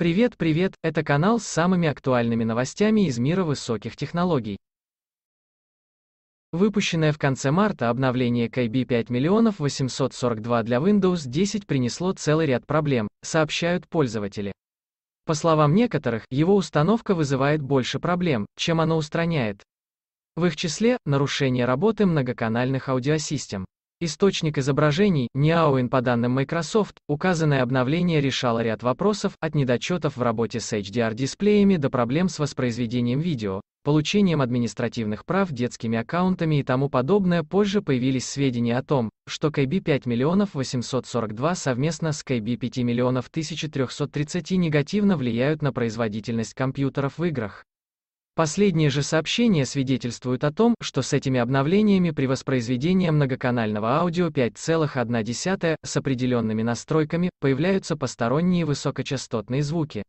Привет, привет, это канал с самыми актуальными новостями из мира высоких технологий. Выпущенное в конце марта обновление KB 5842 для Windows 10 принесло целый ряд проблем, сообщают пользователи. По словам некоторых, его установка вызывает больше проблем, чем оно устраняет. В их числе – нарушение работы многоканальных аудиосистем. Источник изображений, Niaoin по данным Microsoft, указанное обновление решало ряд вопросов, от недочетов в работе с HDR-дисплеями до проблем с воспроизведением видео, получением административных прав детскими аккаунтами и тому подобное. Позже появились сведения о том, что KB 5 миллионов 842 совместно с KB 5 миллионов 1330 негативно влияют на производительность компьютеров в играх. Последние же сообщения свидетельствуют о том, что с этими обновлениями при воспроизведении многоканального аудио 5,1 с определенными настройками появляются посторонние высокочастотные звуки.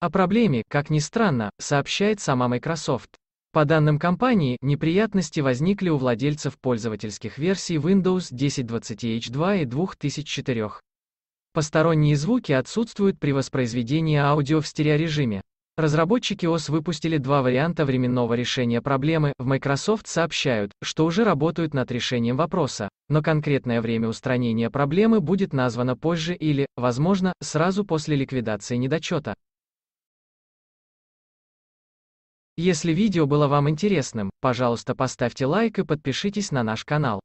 О проблеме, как ни странно, сообщает сама Microsoft. По данным компании, неприятности возникли у владельцев пользовательских версий Windows 1020H2 и 2004. Посторонние звуки отсутствуют при воспроизведении аудио в стереорежиме. Разработчики ОС выпустили два варианта временного решения проблемы. В Microsoft сообщают, что уже работают над решением вопроса, но конкретное время устранения проблемы будет названо позже или, возможно, сразу после ликвидации недочета. Если видео было вам интересным, пожалуйста поставьте лайк и подпишитесь на наш канал.